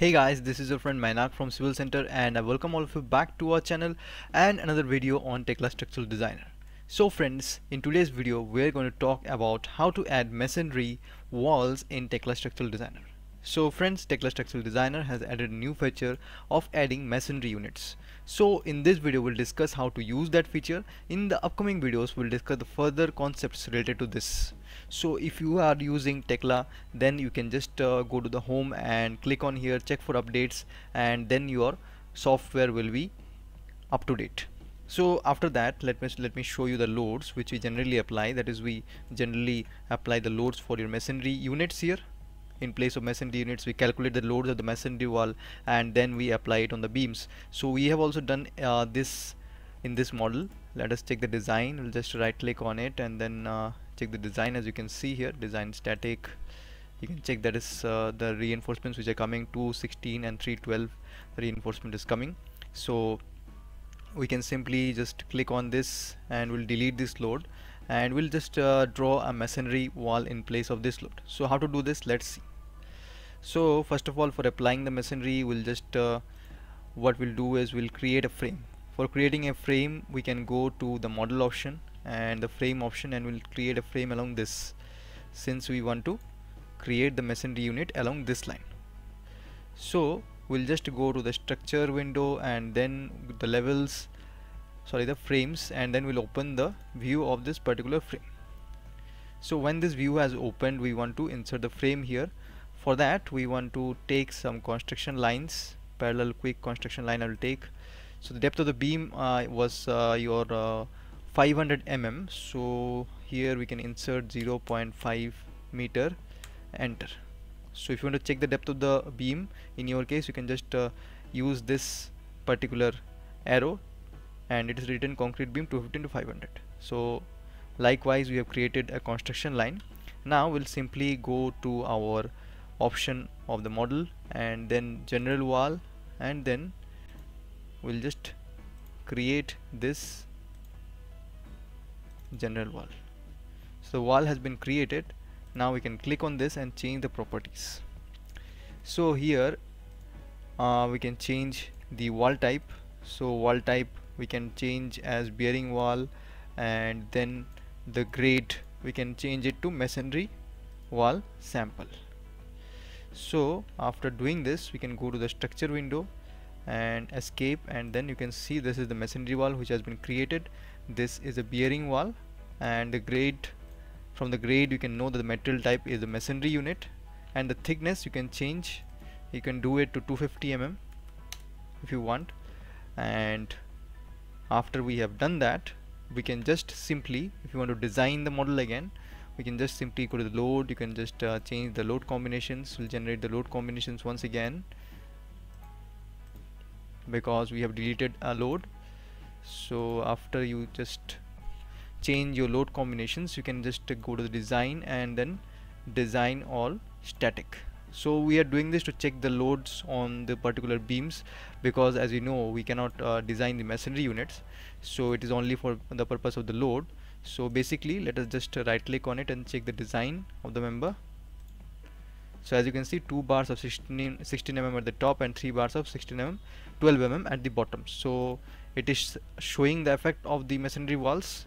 Hey guys, this is your friend Mainak from Civil Center and I welcome all of you back to our channel and another video on Tekla Structural Designer. So friends, in today's video we're going to talk about how to add masonry walls in Tekla Structural Designer. So friends, Tekla Structural Designer has added a new feature of adding masonry units. So in this video we'll discuss how to use that feature. In the upcoming videos we'll discuss the further concepts related to this. So if you are using Tekla then you can just uh, go to the home and click on here check for updates and then your software will be up to date. So after that let me let me show you the loads which we generally apply that is we generally apply the loads for your masonry units here in place of masonry units we calculate the loads of the masonry wall and then we apply it on the beams. So we have also done uh, this in this model. Let us check the design. We'll just right click on it and then uh, check the design. As you can see here design static. You can check that is uh, the reinforcements which are coming 216 and 312 The reinforcement is coming. So we can simply just click on this and we'll delete this load and we'll just uh, draw a masonry wall in place of this load. So how to do this? Let's see. So first of all for applying the masonry we'll just uh, what we'll do is we'll create a frame. For creating a frame we can go to the model option and the frame option and we'll create a frame along this since we want to create the masonry unit along this line. So we'll just go to the structure window and then the levels sorry the frames and then we'll open the view of this particular frame. So when this view has opened we want to insert the frame here. For that we want to take some construction lines parallel quick construction line I will take. So the depth of the beam uh, was uh, your uh, 500 mm so here we can insert 0.5 meter enter. So if you want to check the depth of the beam in your case you can just uh, use this particular arrow and it is written concrete beam 215 to 500 so likewise we have created a construction line. Now we'll simply go to our option of the model and then general wall and then we'll just create this general wall. So the wall has been created. Now we can click on this and change the properties. So here uh, we can change the wall type. So wall type we can change as bearing wall and then the grade we can change it to masonry wall sample. So after doing this we can go to the structure window and escape and then you can see this is the masonry wall which has been created. This is a bearing wall and the grade from the grade you can know that the material type is the masonry unit and the thickness you can change. You can do it to 250 mm if you want and after we have done that we can just simply if you want to design the model again we can just simply go to the load. You can just uh, change the load combinations. We'll generate the load combinations once again. Because we have deleted a load. So after you just change your load combinations you can just uh, go to the design and then design all static so we are doing this to check the loads on the particular beams because as you know we cannot uh, design the masonry units. So it is only for the purpose of the load. So basically let us just right click on it and check the design of the member. So as you can see two bars of 16, 16 mm at the top and three bars of 16 mm 12 mm at the bottom. So it is showing the effect of the masonry walls.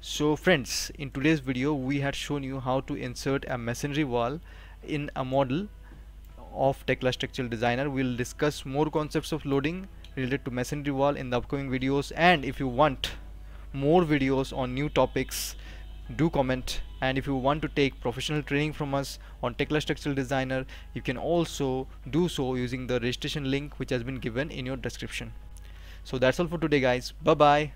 So friends in today's video we had shown you how to insert a masonry wall in a model of Tekla structural designer. We'll discuss more concepts of loading related to masonry wall in the upcoming videos. And if you want more videos on new topics do comment. And if you want to take professional training from us on Tekla Structural Designer you can also do so using the registration link which has been given in your description. So that's all for today guys. Bye bye